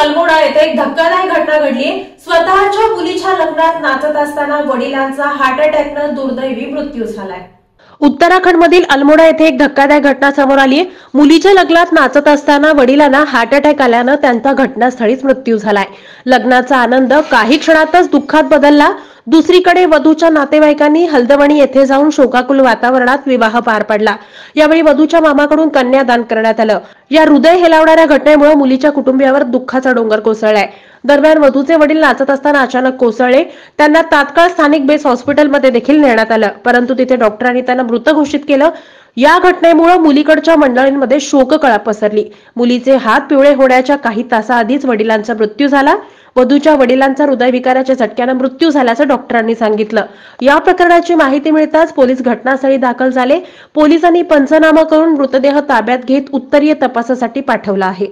अल्मोडा येथे एक धक्कादायक घटना घडली. स्वतःच्या मुलीच्या लग्नात नाचत असताना वडिलांचा हार्ट अटॅकनं दुर्दैवी मृत्यू झालाय. उत्तराखंडमधील अल्मोडा येथे एक धक्कादायक घटना समोर आली. मुलीच्या लग्नात नाचत असताना वडिलांना हार्ट अटॅक आल्यानं त्यांचा घटनास्थळीच मृत्यू झालाय. लग्नाचा आनंद काही क्षणातच दुःखात बदलला. दुसरीकडे वधूच्या नातेवाईकांनी हल्दवणी येथे जाऊन शोकाकुल वातावरणात विवाह पार पडला. यावेळी वधूच्या मामाकडून कन्यादान करण्यात आलं. या हृदय हेलावणाऱ्या घटनेमुळे मुलीच्या कुटुंबियावर दुःखाचा डोंगर कोसळलाय. दरम्यान वधूचे वडील नाचत असताना अचानक कोसळले. त्यांना तात्काळ स्थानिक बेस हॉस्पिटलमध्ये देखील नेण्यात आलं. परंतु तिथे डॉक्टरांनी त्यांना मृत घोषित केलं. या घटनेमुळे मुलीकडच्या मंडळींमध्ये शोककळा पसरली. मुलीचे हात पिवळे होण्याच्या काही तासाआधीच वडिलांचा मृत्यू झाला. वधूच्या वडिलांचा हृदयविकाराच्या झटक्यानं मृत्यू झाल्याचं डॉक्टरांनी सांगितलं. या प्रकरणाची माहिती मिळताच पोलीस घटनास्थळी दाखल झाले. पोलिसांनी पंचनामा करून मृतदेह ताब्यात घेत उत्तरीय तपासासाठी पाठवला आहे.